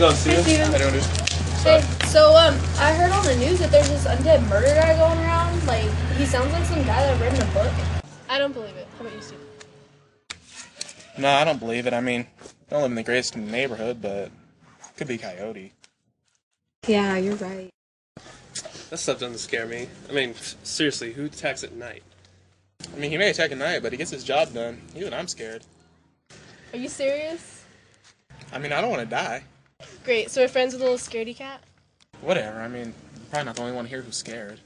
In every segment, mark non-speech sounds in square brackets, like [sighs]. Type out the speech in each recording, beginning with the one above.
Hey guys, what's up? So, Steven. Steven. I don't do. Hey, so um, I heard on the news that there's this undead murder guy going around. Like, he sounds like some guy that read in a book. I don't believe it. How about you, Steve? No, I don't believe it. I mean, I don't live in the greatest neighborhood, but could be Coyote. Yeah, you're right. That stuff doesn't scare me. I mean, seriously, who attacks at night? I mean, he may attack at night, but he gets his job done. Even I'm scared. Are you serious? I mean, I don't want to die. Great. So we're friends with a little scaredy cat. Whatever. I mean, I'm probably not the only one here who's scared.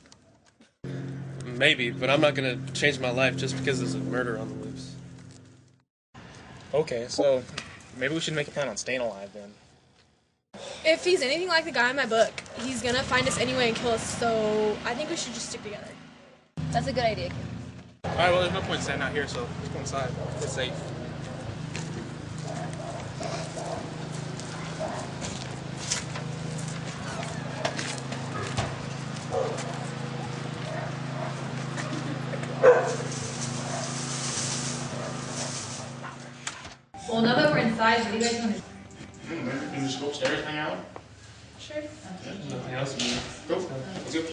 Maybe, but I'm not gonna change my life just because there's a murder on the loose. Okay, so maybe we should make a plan on staying alive then. If he's anything like the guy in my book, he's gonna find us anyway and kill us. So I think we should just stick together. That's a good idea. All right. Well, there's no point staying out here, so let's go inside. It's safe. Well, now that we're inside, what do you guys want to Can we just go upstairs and hang out? Sure. Nothing else to do. Go. Let's go.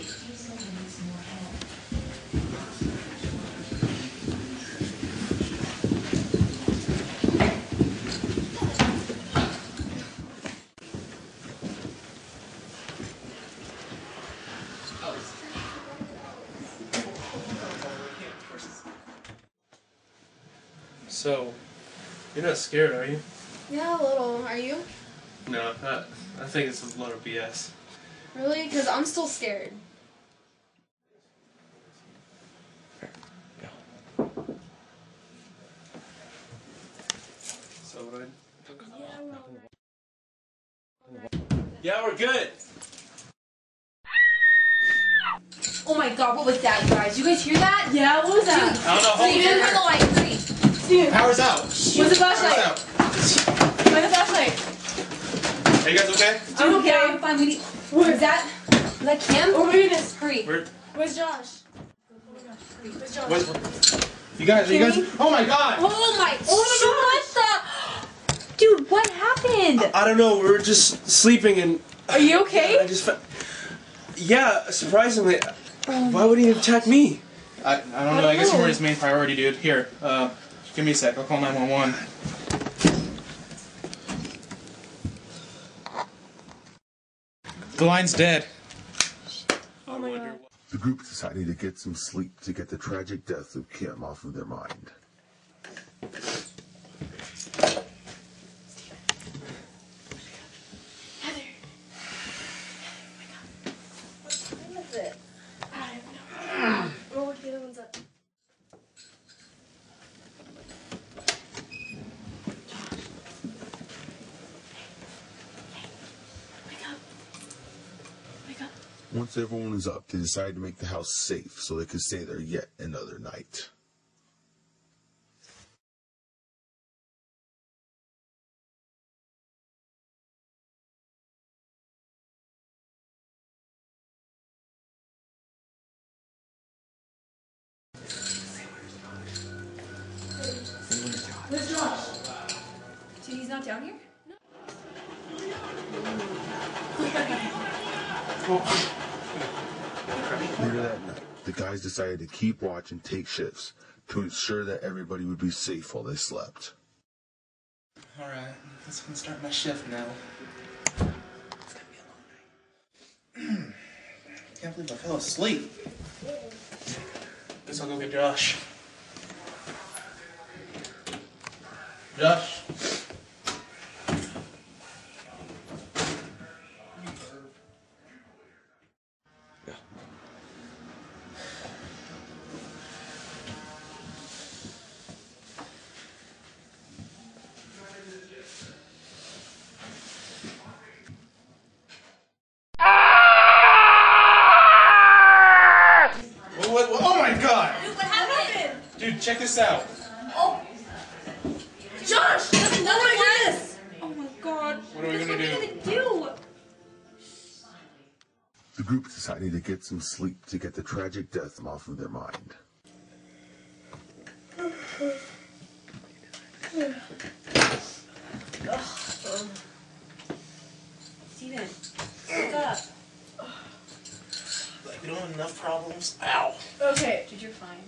So, you're not scared, are you? Yeah, a little. Are you? No, I, I think it's a load of BS. Really? Because I'm still scared. So what I. Yeah, we're good. Oh my god, what was that, you guys? You guys hear that? Yeah, what was that? I don't know. Hold Steven, it. turn the light. Power's out. Where's the Power's flashlight? out. Where's the flashlight? Are you guys okay? I'm okay. I'm fine. We need. Where's that? Is that Kim? Oh my goodness. Hurry. We're. Where's Josh? Where's Josh? What? You guys? Are you guys? Oh my God! Oh my. Oh my What the? Dude, what happened? I don't know. We were just sleeping and Are you okay? I just. Fa- yeah, surprisingly. Why would he attack me? I, I don't know. I guess you weren't his main priority, dude. Here, uh, give me a sec. I'll call 911. The line's dead. Oh my god. The group decided to get some sleep to get the tragic death of Kim off of their mind. What is it? I have no idea. Oh, look, the other one's up. Wake up. Wake up. Once everyone was up, they decided to make the house safe so they could stay there yet another night. Where's Josh? So he's not down here? [laughs] Later that night, the guys decided to keep watch and take shifts to ensure that everybody would be safe while they slept. All right, let's start my shift now. It's gonna be a long night. [clears throat] Can't believe I fell asleep. Guess I'll go get Josh. Josh. What, oh my god! Dude, check this out. group deciding to get some sleep to get the tragic death off of their mind. Steven, wake up. Like, we don't have enough problems. Ow. Okay. Did you find?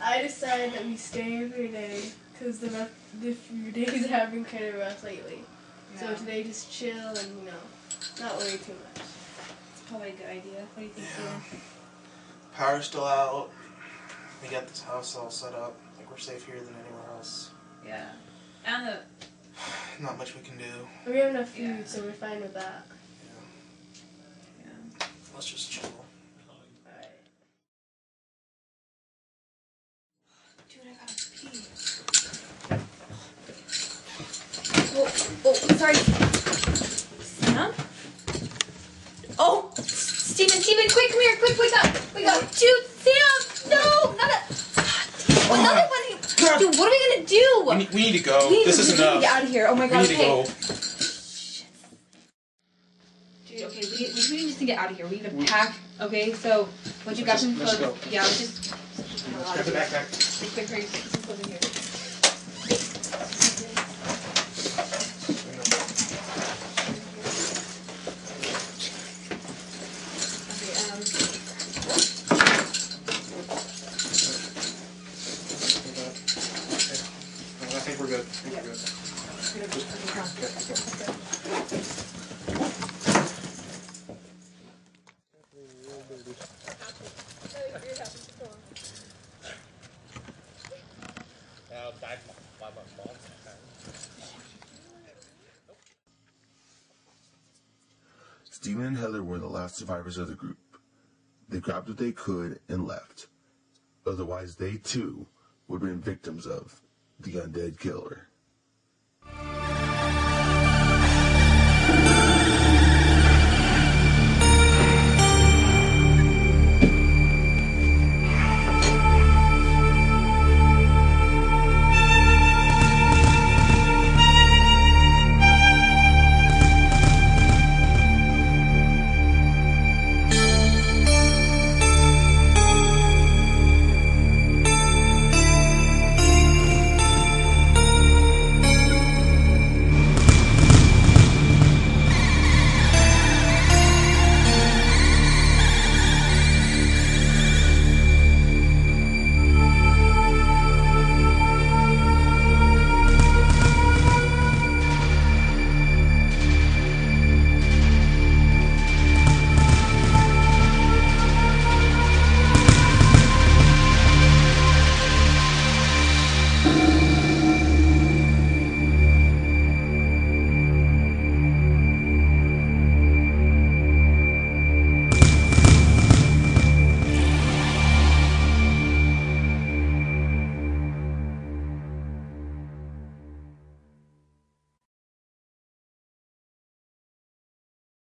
I decided that we stay every day today because the, the few [laughs] days have been kind of rough lately. Yeah. So today just chill and, you know, not worry too much. It's probably a good idea. What do you think, Yeah. Power's still out. We got this house all set up. Like we're safe here than anywhere else. Yeah. And the [sighs] Not much we can do. We have enough food, Yeah. so we're fine with that. yeah. Let's just chill. Alright. Dude, I gotta pee. Oh, oh, sorry. Sam? Oh, Steven, Steven, quick, come here, quick, wake up, wake up. Dude, Sam, no, not oh, a, another one. Dude, what are we gonna do? We need, we need to go. We need this to, is we need to enough. get out of here. Oh my we god, need to go. Dude, okay, we need, we need to get out of here. We need to pack. Okay, so once you got Let's some just- clothes, let's go. yeah, let's just. Let's grab the backpack. Quick, quick, hurry, get some clothes in here. Okay, um, I think we're good. I think we're good. okay, come on. Okay, let's go. Steven and Heather were the last survivors of the group. They grabbed what they could and left. Otherwise, they too would have been victims of the undead killer.